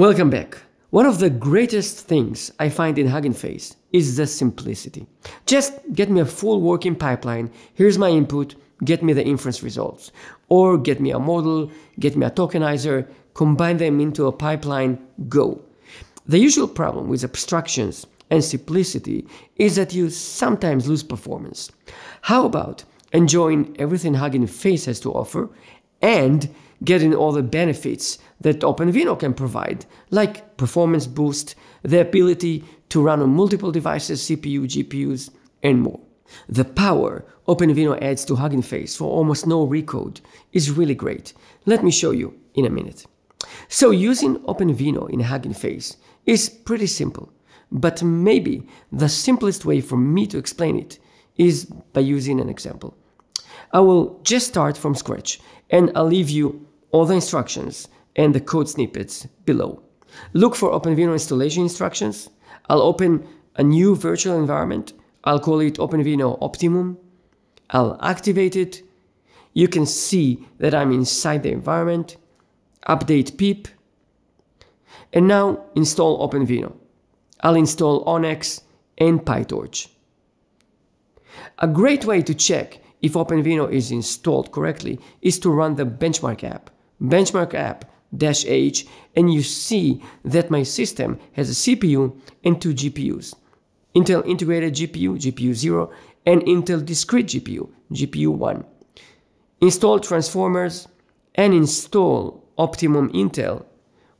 Welcome back. One of the greatest things I find in Hugging Face is the simplicity. Just get me a full working pipeline, here's my input, get me the inference results. Or get me a model, get me a tokenizer, combine them into a pipeline, go. The usual problem with abstractions and simplicity is that you sometimes lose performance. How about enjoying everything Hugging Face has to offer and getting all the benefits that OpenVINO can provide, like performance boost, the ability to run on multiple devices, CPU, GPUs, and more. The power OpenVINO adds to Hugging Face for almost no recode is really great. Let me show you in a minute. So using OpenVINO in Hugging Face is pretty simple, but maybe the simplest way for me to explain it is by using an example. I will just start from scratch and I'll leave you all the instructions and the code snippets below. Look for OpenVINO installation instructions. I'll open a new virtual environment. I'll call it OpenVINO Optimum. I'll activate it. You can see that I'm inside the environment. Update pip. And now install OpenVINO. I'll install ONNX and PyTorch. A great way to check if OpenVINO is installed correctly is to run the benchmark app. Benchmark app dash H and you see that my system has a CPU and two GPUs. Intel integrated GPU, GPU 0, and Intel discrete GPU, GPU 1. Install transformers and install Optimum Intel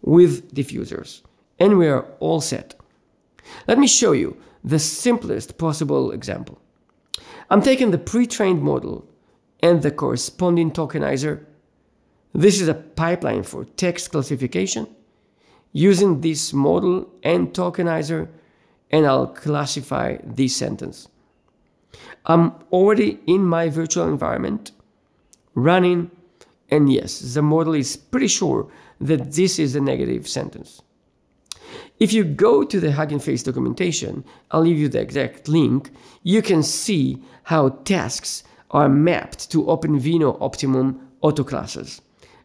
with diffusers. And we are all set. Let me show you the simplest possible example. I'm taking the pre-trained model and the corresponding tokenizer. This is a pipeline for text classification. Using this model and tokenizer, and I'll classify this sentence. I'm already in my virtual environment, running, and yes, the model is pretty sure that this is a negative sentence. If you go to the Hugging Face documentation, I'll leave you the exact link, you can see how tasks are mapped to OpenVINO Optimum autoclasses.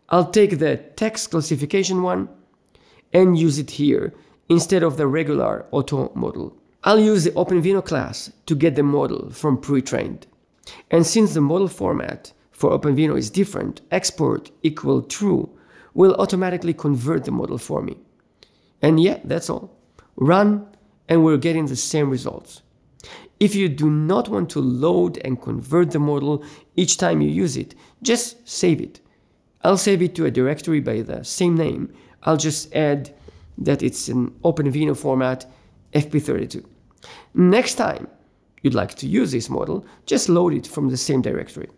I'll take the text classification one and use it here instead of the regular auto model. I'll use the OpenVINO class to get the model from pre-trained. And since the model format for OpenVINO is different, export equal true will automatically convert the model for me. And yeah, that's all. Run and we're getting the same results. If you do not want to load and convert the model each time you use it, just save it. I'll save it to a directory by the same name. I'll just add that it's an OpenVINO format FP32. Next time you'd like to use this model, just load it from the same directory.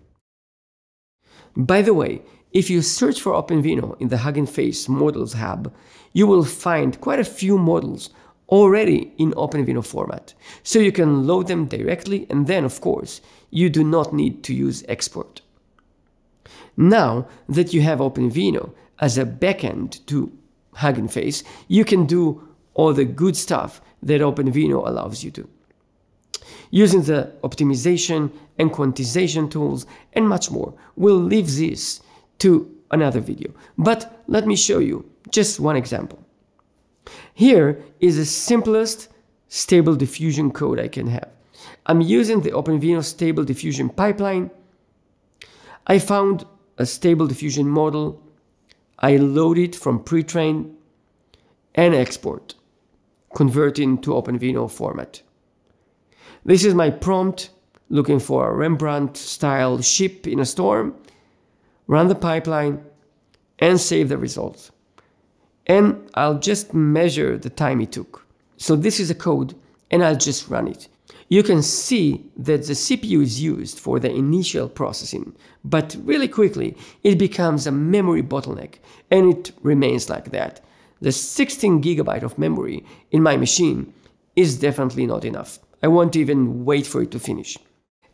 By the way, if you search for OpenVINO in the Hugging Face Models Hub, you will find quite a few models already in OpenVINO format. So you can load them directly and then, of course, you do not need to use export. Now that you have OpenVINO as a backend to Hugging Face, you can do all the good stuff that OpenVINO allows you to. Using the optimization and quantization tools and much more, we'll leave this to another video. But let me show you just one example. Here is the simplest stable diffusion code I can have. I'm using the OpenVINO stable diffusion pipeline. I found a stable diffusion model. I load it from pre-train and export, converting to OpenVINO format. This is my prompt looking for a Rembrandt style ship in a storm run the pipeline, and save the results. And I'll just measure the time it took. So this is a code, and I'll just run it. You can see that the CPU is used for the initial processing, but really quickly it becomes a memory bottleneck, and it remains like that. The 16 gigabyte of memory in my machine is definitely not enough. I won't even wait for it to finish.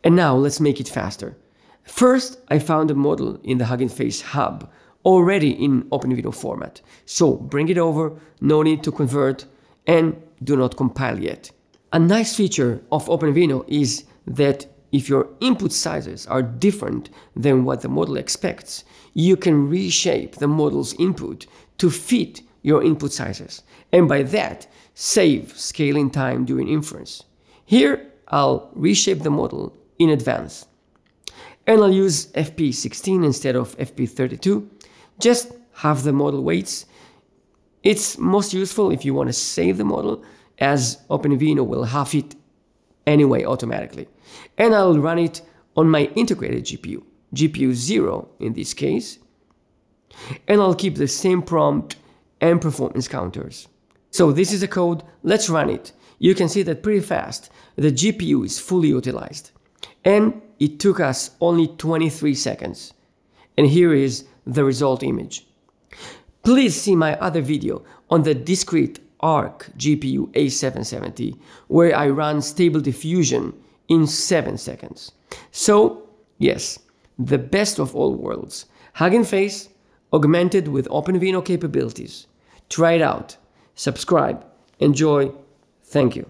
And now let's make it faster. First, I found a model in the Hugging Face hub already in OpenVINO format. So bring it over, no need to convert, and do not compile yet. A nice feature of OpenVINO is that if your input sizes are different than what the model expects, you can reshape the model's input to fit your input sizes, and by that, save scaling time during inference. Here, I'll reshape the model in advance. And I'll use FP16 instead of FP32. Just have the model weights. It's most useful if you want to save the model, as OpenVINO will have it anyway automatically. And I'll run it on my integrated GPU, GPU 0 in this case. And I'll keep the same prompt and performance counters. So this is the code, let's run it. You can see that pretty fast, the GPU is fully utilized. And it took us only 23 seconds. And here is the result image. Please see my other video on the discrete Arc GPU A770, where I run stable diffusion in 7 seconds. So, yes, the best of all worlds. Hugging Face, augmented with OpenVINO capabilities. Try it out. Subscribe. Enjoy. Thank you.